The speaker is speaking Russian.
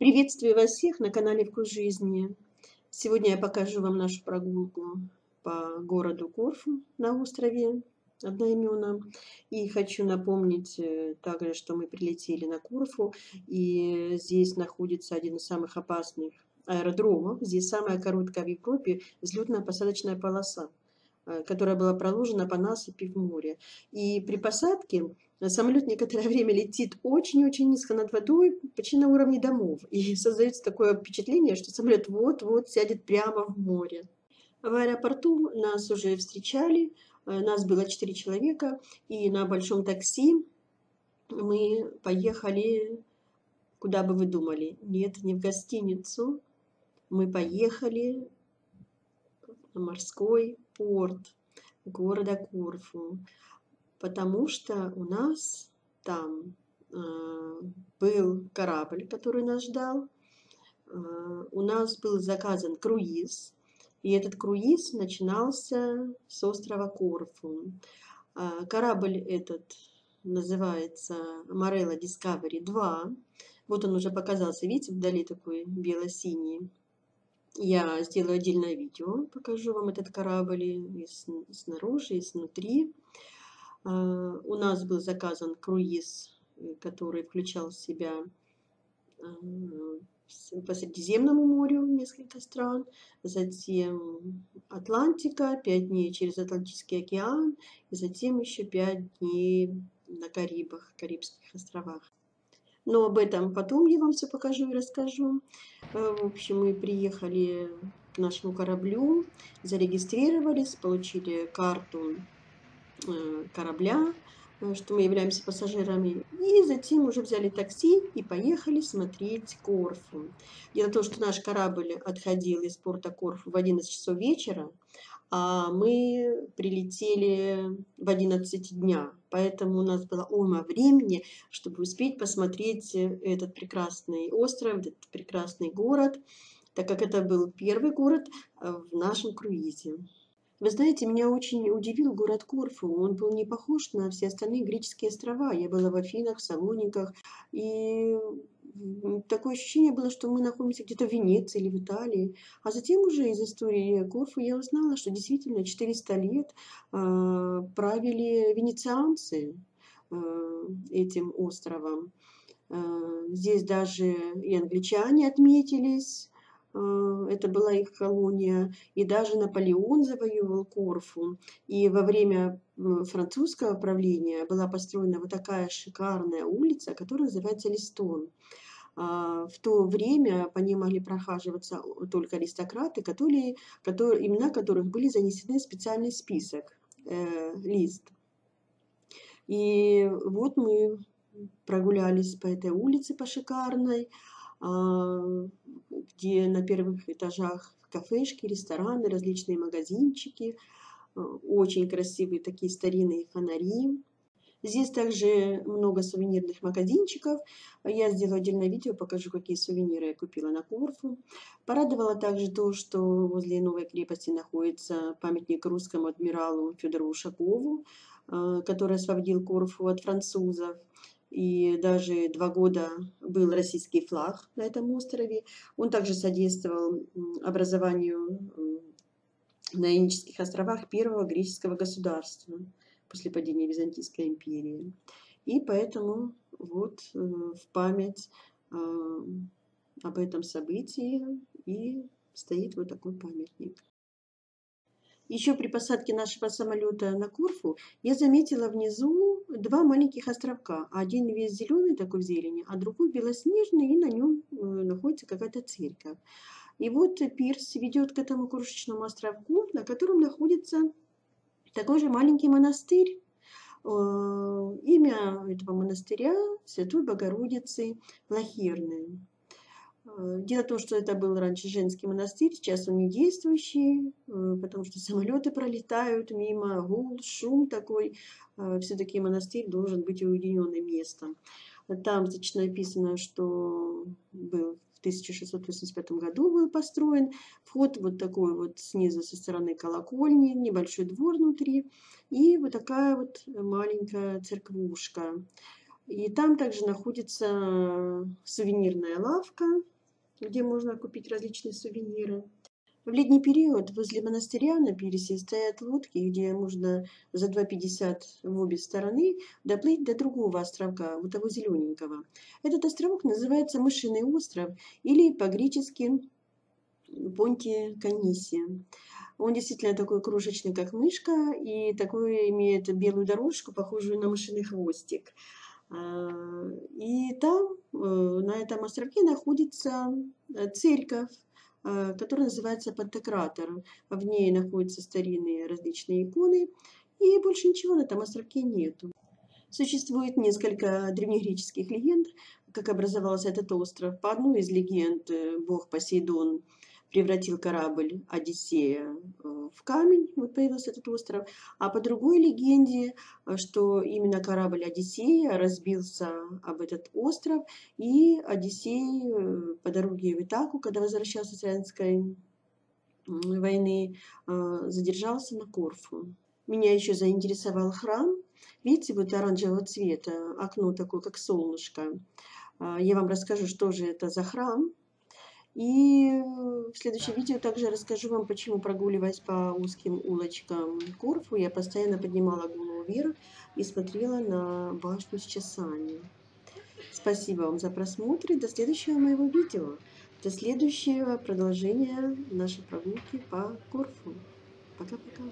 Приветствую вас всех на канале Вкус жизни. Сегодня я покажу вам нашу прогулку по городу Корфу на острове одноименном. И хочу напомнить э, также, что мы прилетели на Корфу, и здесь находится один из самых опасных аэродромов. Здесь самая короткая в Европе взлетно-посадочная полоса, э, которая была проложена по насыпи в море. И при посадке Самолет некоторое время летит очень-очень низко над водой, почти на уровне домов. И создается такое впечатление, что самолет вот-вот сядет прямо в море. В аэропорту нас уже встречали, э, нас было 4 человека, и на большом такси мы поехали, куда бы вы думали? Нет, не в гостиницу. Мы поехали в морской порт города Корфу потому что у нас там э, был корабль, который нас ждал, э, у нас был заказан круиз, и этот круиз начинался с острова Корфу. Э, корабль этот называется Morella Discovery 2. Вот он уже показался, видите, вдали такой бело-синий. Я сделаю отдельное видео, покажу вам этот корабль и снаружи, и снутри. А, у нас был заказан круиз, э, который включал в себя а, по Средиземному морю несколько стран, затем Атлантика, пять дней через Атлантический океан, и затем еще пять дней на Карибах, Карибских островах. Но об этом потом я вам все покажу и расскажу. Э, в общем, мы приехали к нашему кораблю, зарегистрировались, получили карту корабля, э, что мы являемся пассажирами. И затем уже взяли такси и поехали смотреть Корфу. Дело в том, что наш корабль отходил из порта Корфу в 11 часов вечера, а мы прилетели в 11 дня. Поэтому у нас было уйма времени, чтобы успеть посмотреть этот прекрасный остров, этот прекрасный город, так как это был первый город э, в нашем круизе. Вы знаете, меня очень удивил город Корфу. Он был не похож на все остальные греческие острова. Я была в Афинах, в Салониках, и такое ощущение было, что мы находимся где-то в Венеции или в Италии. А затем уже из истории Корфу я узнала, что действительно 400 лет э, правили венецианцы э, этим островом. Э, здесь даже и англичане отметились, это была их колония, и даже Наполеон завоевывал Корфу. И во время французского правления была построена вот такая шикарная улица, которая называется Листон. А, в то время по ней могли прохаживаться только аристократы, которые, которые, имена которых были занесены в специальный список, э, лист. И вот мы прогулялись по этой улице, по шикарной, где на первых этажах кафешки, рестораны, различные магазинчики, а, очень красивые такие старинные фонари. Здесь также много сувенирных магазинчиков. Я сделаю отдельное видео, покажу, какие сувениры я купила на Корфу. Порадовало также то, что возле новой крепости находится памятник русскому адмиралу Федору Ушакову, а, который освободил Корфу от французов и даже два года был российский флаг на этом острове. Он также содействовал образованию на Ионических островах первого греческого государства после падения Византийской империи. И поэтому вот э, в память э, об этом событии и стоит вот такой памятник. Еще при посадке нашего самолета на Корфу я заметила внизу два маленьких островка. Один весь зеленый, такой в зелени, а другой белоснежный, и на нем э, находится какая-то церковь. И вот пирс ведет к этому крошечному островку, на котором находится такой же маленький монастырь. Э, имя этого монастыря Святой Богородицы Лахирны. Э, дело в том, что это был раньше женский монастырь, сейчас он не действующий, э, потому что самолеты пролетают мимо, гул, шум такой. Э, Все-таки монастырь должен быть уединенным местом. Там, значит, написано, что был в 1685 году был построен. Вход вот такой вот снизу со стороны колокольни, небольшой двор внутри и вот такая вот маленькая церквушка. И там также находится сувенирная лавка, где можно купить различные сувениры. В летний период возле монастыря на пирсе стоят лодки, где можно за 2,50 в обе стороны доплыть до другого островка, вот того зелененького. Этот островок называется Мышиный остров или по-гречески Понти Канисия. Он действительно такой крошечный, как мышка, и такой имеет белую дорожку, похожую на мышиный хвостик. А, и там, э, на этом островке, находится э, церковь, э, которая называется Пантократор. В ней находятся старинные различные иконы, и больше ничего на этом островке нету. Существует несколько древнегреческих легенд, как образовался этот остров. По одной из легенд бог Посейдон – превратил корабль Одиссея э, в камень, вот появился этот остров. А по другой легенде, э, что именно корабль Одиссея разбился об этот остров, и Одиссей э, по дороге в Итаку, когда возвращался с Троянской войны, задержался на Корфу. Меня еще заинтересовал храм. Видите, вот оранжевого цвета, окно такое, как солнышко. Я вам расскажу, что же это за храм. И в следующем видео также расскажу вам, почему прогуливаясь по узким улочкам Корфу, я постоянно поднимала голову вверх и смотрела на башню с часами. Спасибо вам за просмотр и до следующего моего видео, до следующего продолжения нашей прогулки по Корфу. Пока-пока.